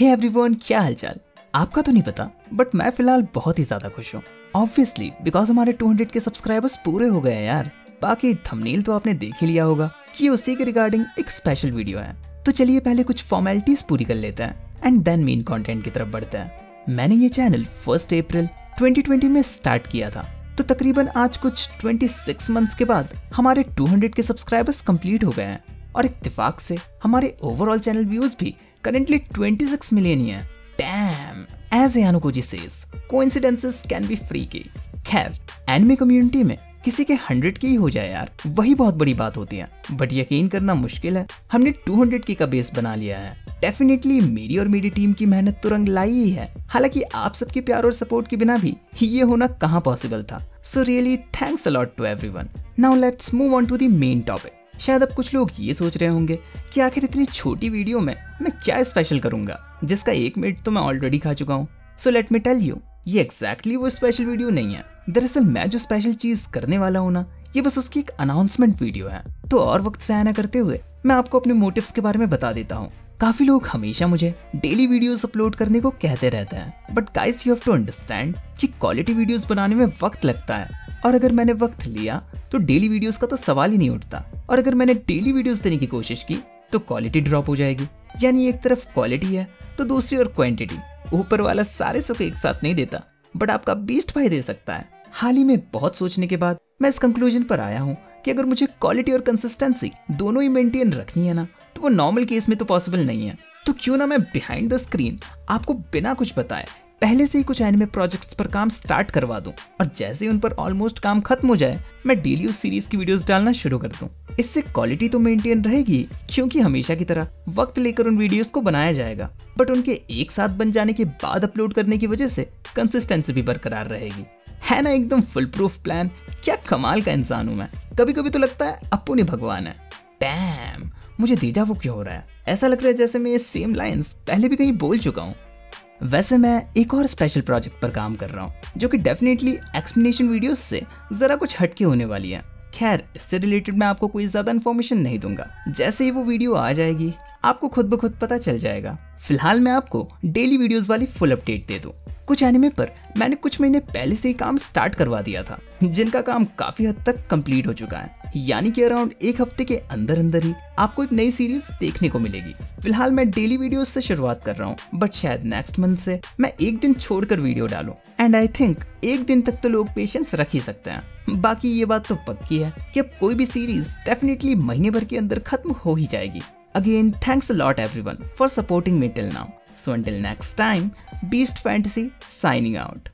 Hey everyone क्या हालचाल? आपका तो नहीं पता बट मैं फ़िलहाल बहुत ही ज़्यादा खुश हूँ। ऑब्वियसली बिकॉज़ हमारे 200 के सब्सक्राइबर्स पूरे हो गए हैं यार। बाकी थंबनेल तो आपने देख ही लिया होगा कि उसी के रिगार्डिंग एक स्पेशल वीडियो है। तो चलिए पहले कुछ फॉर्मेलिटीज पूरी कर लेते हैं एंड देन मेन कंटेंट की तरफ़ बढ़ते हैं। मैंने ये चैनल फ़र्स्ट अप्रैल 2020 में स्टार्ट किया था। तो तकरीबन आज कुछ 26 मंथ्स के बाद हमारे 200 के सब्सक्राइबर्स कंप्लीट हो गए हैं। और इत्तेफाक से हमारे ओवरऑल चैनल व्यूज़ भी करेंटली 26 मिलियन ही है। Damn as Yanukoji says coincidences can be free की खैर एनिमे कम्युनिटी में किसी के 100 की ही हो जाए यार, वही बहुत बड़ी बात होती है। बट यकीन करना मुश्किल है, हमने 200 की का बेस बना लिया है। डेफिनेटली मेरी और मेरी टीम की मेहनत तो रंग लाई ही है। हालाँकि आप सबके प्यार और सपोर्ट के बिना भी ये होना कहाँ पॉसिबल था। So really thanks a lot to everyone now let's move on to the main topic शायद अब कुछ लोग ये सोच रहे होंगे कि आखिर इतनी छोटी वीडियो में मैं क्या स्पेशल करूँगा? जिसका एक मिनट तो मैं ऑलरेडी खा चुका हूँ। So let me tell you ये एग्जैक्टली exactly वो स्पेशल वीडियो नहीं है। दरअसल मैं जो स्पेशल चीज़ करने वाला हूँ ना, ये बस उसकी एक अनाउंसमेंट वीडियो है। तो और वक्त से आना करते हुए मैं आपको अपने मोटिव्स के बारे में बता देता हूँ। काफ़ी लोग हमेशा मुझे डेली वीडियोस अपलोड करने को कहते रहते हैं। But guys you have to understand कि क्वालिटी वीडियोस बनाने में वक्त लगता है। और अगर मैंने वक्त लिया तो डेली वीडियोस का तो सवाल ही नहीं उठता। और अगर मैंने डेली वीडियोस देने की कोशिश की तो क्वालिटी ड्रॉप हो जाएगी। यानी एक तरफ़ क्वालिटी है तो दूसरी और क्वांटिटी ऊपर वाला सारे सुख एक साथ नहीं देता बट आपका बीस्ट भाई दे सकता है। हाल ही में बहुत सोचने के बाद मैं इस कंक्लूजन पर आया हूँ कि अगर मुझे क्वालिटी और कंसिस्टेंसी दोनों ही मेंटेन रखनी है ना तो वो नॉर्मल केस में तो पॉसिबल नहीं है। तो क्यों ना मैं बिहाइंड द स्क्रीन आपको बिना कुछ बताए पहले से ही कुछ एनिमे प्रोजेक्ट्स पर काम स्टार्ट करवा दूँ। और जैसे ही उन पर ऑलमोस्ट काम खत्म हो जाए, मैं डेली उस सीरीज़ की वीडियोस डालना शुरू कर दूँ। इससे क्वालिटी तो मेंटेन रहेगी, क्योंकि हमेशा की तरह वक्त लेकर उन वीडियोस को बनाया जाएगा। बट उनके एक साथ बन जाने के बाद अपलोड करने की वजह से कंसिस्टेंसी भी बरकरार रहेगी। है ना एकदम फुल प्रूफ प्लान क्या कमाल का इंसान हूँ मैं। कभी कभी तो लगता है अपू ने भगवान है। डैम मुझे दीजा वो क्यों हो रहा है? ऐसा लग रहा है जैसे मैं ये सेम लाइंस पहले भी कहीं बोल चुका हूँ। वैसे मैं एक और स्पेशल प्रोजेक्ट पर काम कर रहा हूँ, जो कि डेफिनेटली एक्सप्लेनेशन वीडियोस से ज़रा कुछ हटके होने वाली है। खैर, इससे रिलेटेड मैं आपको कोई ज़्यादा इन्फॉर्मेशन नहीं दूँगा। जैसे ही वो वीडियो आ जाएगी, आपको खुद ब खुद पता चल जाएगा। फ़िलहाल मैं आपको डेली वीडियोस वाली फुल अपडेट दे दूँ। कुछ एनिमे पर मैंने कुछ महीने पहले से ही काम स्टार्ट करवा दिया था, जिनका काम काफ़ी हद तक कंप्लीट हो चुका है। यानी कि अराउंड एक हफ़्ते के अंदर अंदर ही आपको एक नई सीरीज़ देखने को मिलेगी। फ़िलहाल मैं डेली वीडियो से शुरुआत कर रहा हूँ बट शायद नेक्स्ट मंथ से मैं एक दिन छोड़कर वीडियो डालूं। एंड आई थिंक एक दिन तक तो लोग पेशेंस रख ही सकते हैं। बाकी ये बात तो पक्की है कि अब कोई भी सीरीज़ डेफिनेटली महीने भर के अंदर खत्म हो ही जाएगी। Again thanks lot everyone for supporting me till now So until next time, Beast Fantasy signing out.